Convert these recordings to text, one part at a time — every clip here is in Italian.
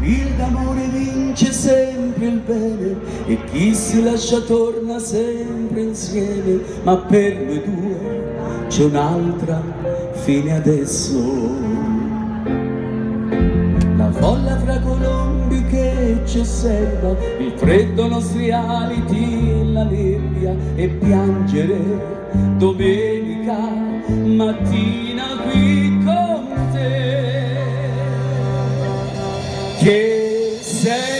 il d'amore vince sempre il bene e chi si lascia torna sempre insieme, ma per noi due c'è un'altra fine adesso. La folla fra colombi che ci osserva, il freddo nostri aliti, la nebbia e piangere domenica mattina qui con te. Che sei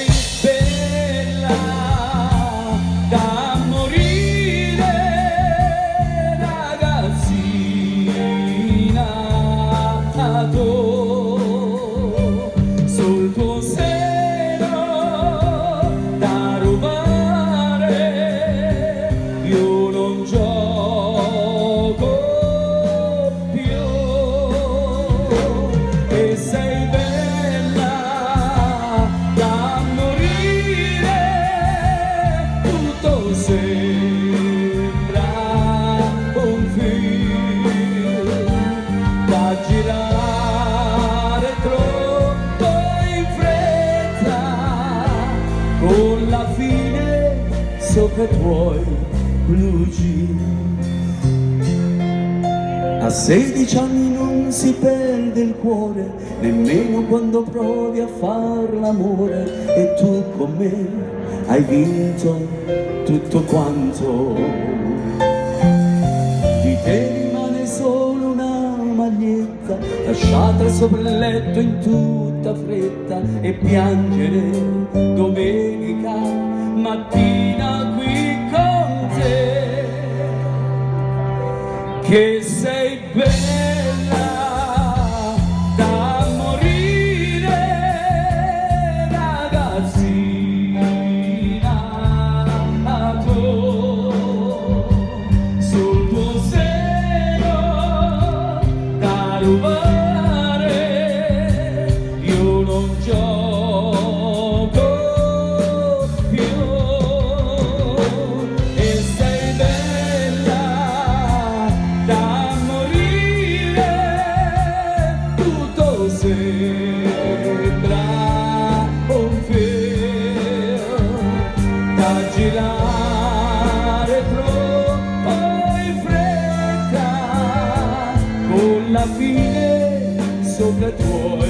con la fine sopra i tuoi blue jeans. A 16 anni non si perde il cuore, nemmeno quando provi a far l'amore e tu con me hai vinto tutto quanto. Maglietta lasciata sopra il letto in tutta fretta e piangere domenica mattina qui con te. Che sei bella da morire, ragazzina rubare, io non gioco più. E sei bella da morire, tutto sembra un film da girare. la fine sobre tua.